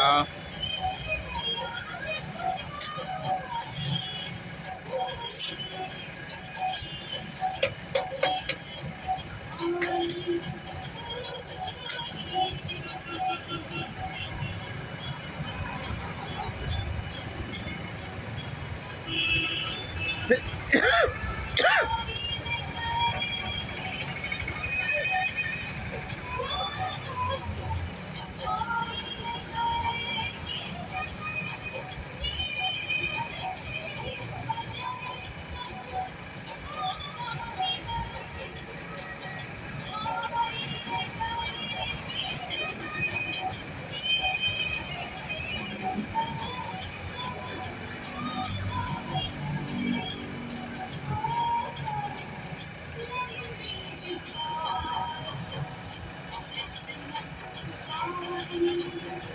Ah. で What?